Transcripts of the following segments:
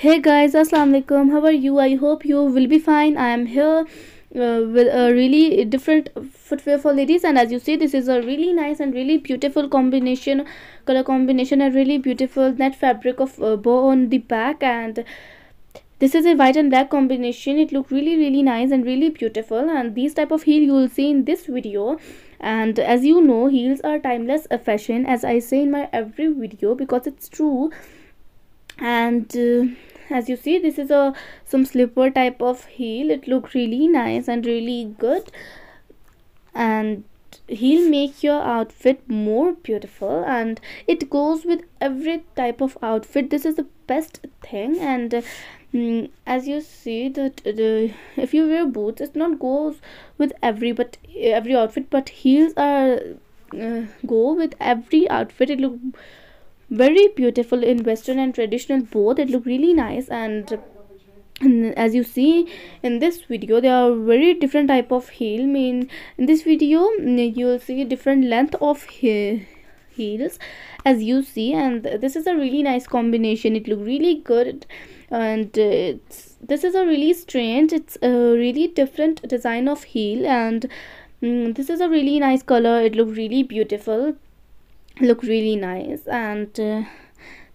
hey guys assalamu alaikum how are you? I hope you will be fine. I am here uh, with a really different footwear for ladies. And as you see this is a really nice and really beautiful combination color combination a really beautiful net fabric of uh, bow on the back. And this is a white and black combination. It look really really nice and really beautiful. And these type of heel you will see in this video. And as you know heels are timeless fashion as i say in my every video because it's true and uh, as you see this is a some slipper type of heel. It look really nice and really good. And he'll make your outfit more beautiful. And it goes with every type of outfit. This is the best thing. And mm, as you see that the if you wear boots it not goes with every but every outfit. But heels are uh, go with every outfit. It look very beautiful in western and traditional both. It look really nice and, and as you see in this video there are very different type of heel. I mean in this video you'll see different length of he heels as you see and this is a really nice combination. It look really good and this is a really strange it's a really different design of heel and mm, this is a really nice color. It look really beautiful look really nice. And uh,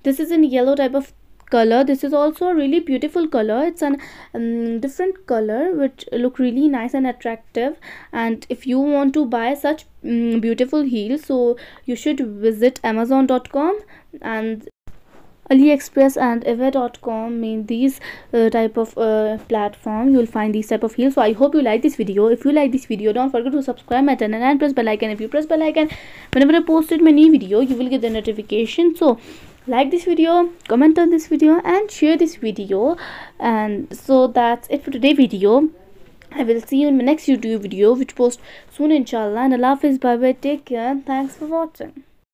this is in yellow type of color. This is also a really beautiful color. It's an um, different color which look really nice and attractive. And if you want to buy such um, beautiful heels so you should visit amazon.com and aliexpress and eBay.com mean these uh, type of uh, platform. You'll find these type of heels so i hope you like this video. If you like this video don't forget to subscribe my channel and press bell icon. If you press bell icon whenever i posted my new video you will get the notification. So like this video comment on this video and share this video. And so that's it for today video. I will see you in my next youtube video which post soon inshallah. And allah hafiz bye bye take care. Thanks for watching